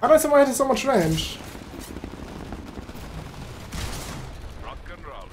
How did someone hit so much range? Rock and roll.